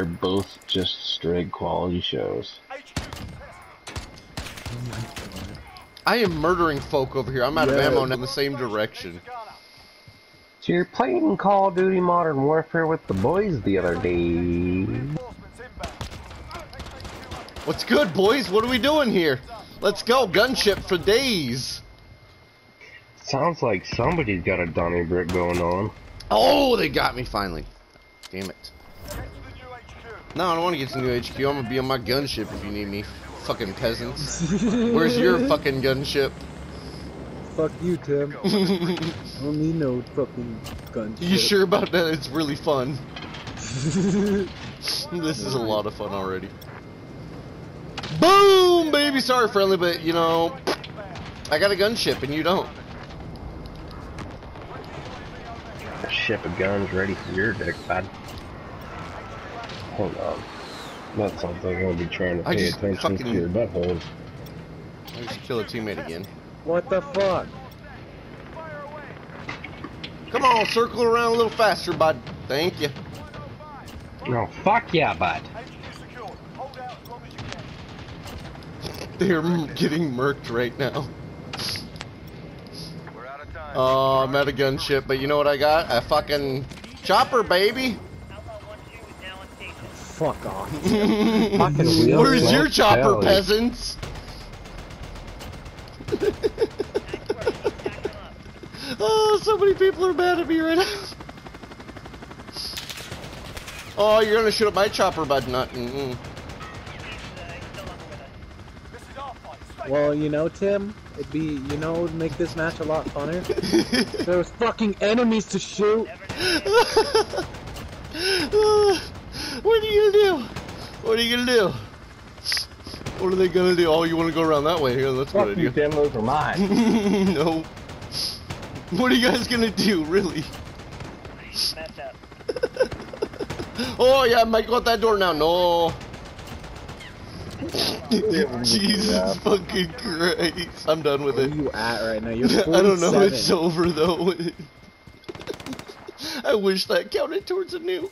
They're both just straight quality shows. I am murdering folk over here. I'm out of Yeah. ammo in the same direction. So you're playing Call of Duty Modern Warfare with the boys the other day. What's good, boys? What are we doing here? Let's go. Gunship for days. Sounds like somebody's got a Donnybrook going on. Oh, they got me finally. Damn it. No, I don't want to get to new HQ. I'm gonna be on my gunship if you need me. Fucking peasants. Where's your fucking gunship? Fuck you, Tim. I don't need no fucking gun. You sure about that? It's really fun. This is a lot of fun already. Boom, baby. Sorry, friendly, but you know, I got a gunship and you don't. A ship of guns ready for your dick, bud. Hold on. That sounds like I'll be trying to I pay just attention fucking- to your buttholes. I just kill a teammate again. What the fuck? Come on, circle around a little faster, bud. Thank you. No, fuck yeah, bud. They're getting murked right now. Oh, I'm at a gunship, but you know what I got? A fucking chopper, baby. Fuck off. Where's your chopper, tell peasants? oh, so many people are mad at me right now. Oh, you're gonna shoot up my chopper, bud. Not. Mm-mm. Well, you know, Tim, it'd be, you know, it'd make this match a lot funner. there was fucking enemies to shoot. What are you gonna do? What are you gonna do? What are they gonna do? Oh, you wanna go around that way? Here, that's what I Fuck you, do. Those are mine. no. What are you guys gonna do, really? oh yeah, I might go out that door now. No. Jesus fucking Christ. I'm done with Where it. are you at right now? You're I don't know, 47. it's over though. I wish that counted towards a nuke.